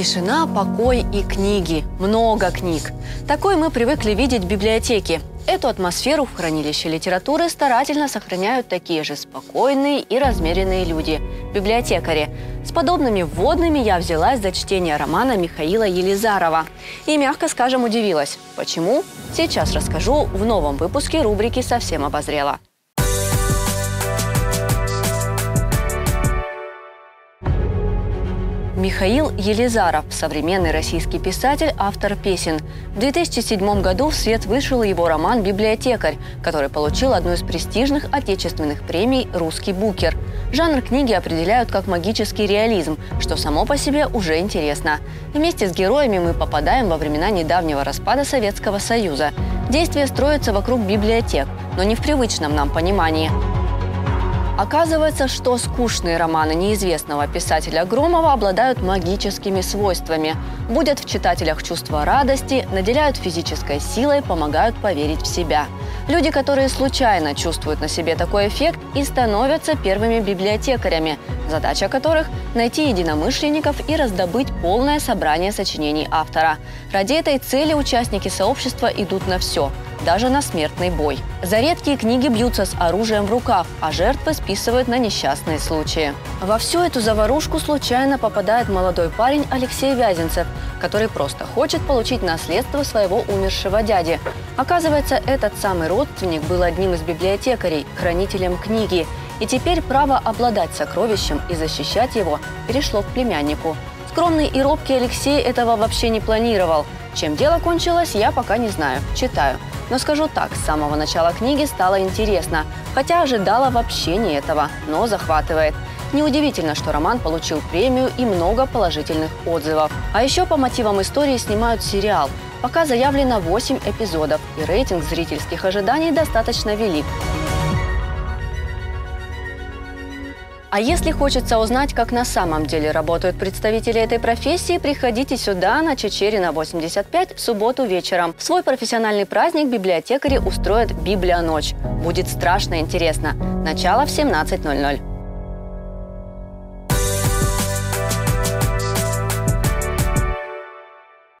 Тишина, покой и книги. Много книг. Такой мы привыкли видеть в библиотеке. Эту атмосферу в хранилище литературы старательно сохраняют такие же спокойные и размеренные люди – библиотекари. С подобными вводными я взялась за чтение романа Михаила Елизарова. И, мягко скажем, удивилась. Почему? Сейчас расскажу в новом выпуске рубрики «Совсем обозрела». Михаил Елизаров – современный российский писатель, автор песен. В 2007 году в свет вышел его роман «Библиотекарь», который получил одну из престижных отечественных премий «Русский букер». Жанр книги определяют как магический реализм, что само по себе уже интересно. Вместе с героями мы попадаем во времена недавнего распада Советского Союза. Действие строится вокруг библиотек, но не в привычном нам понимании – Оказывается, что скучные романы неизвестного писателя Громова обладают магическими свойствами. Будут в читателях чувство радости, наделяют физической силой, помогают поверить в себя. Люди, которые случайно чувствуют на себе такой эффект и становятся первыми библиотекарями, задача которых – найти единомышленников и раздобыть полное собрание сочинений автора. Ради этой цели участники сообщества идут на все – даже на смертный бой. За редкие книги бьются с оружием в рукав, а жертвы списывают на несчастные случаи. Во всю эту заварушку случайно попадает молодой парень Алексей Вязенцев, который просто хочет получить наследство своего умершего дяди. Оказывается, этот самый родственник был одним из библиотекарей, хранителем книги, и теперь право обладать сокровищем и защищать его перешло к племяннику. Скромный и робкий Алексей этого вообще не планировал. Чем дело кончилось, я пока не знаю. Читаю. Но скажу так, с самого начала книги стало интересно, хотя ожидала вообще не этого, но захватывает. Неудивительно, что роман получил премию и много положительных отзывов. А еще по мотивам истории снимают сериал. Пока заявлено 8 эпизодов, и рейтинг зрительских ожиданий достаточно велик. А если хочется узнать, как на самом деле работают представители этой профессии, приходите сюда на Чечерина 85 в субботу вечером. В свой профессиональный праздник библиотекари устроят Библия ночь. Будет страшно интересно. Начало в 17.00.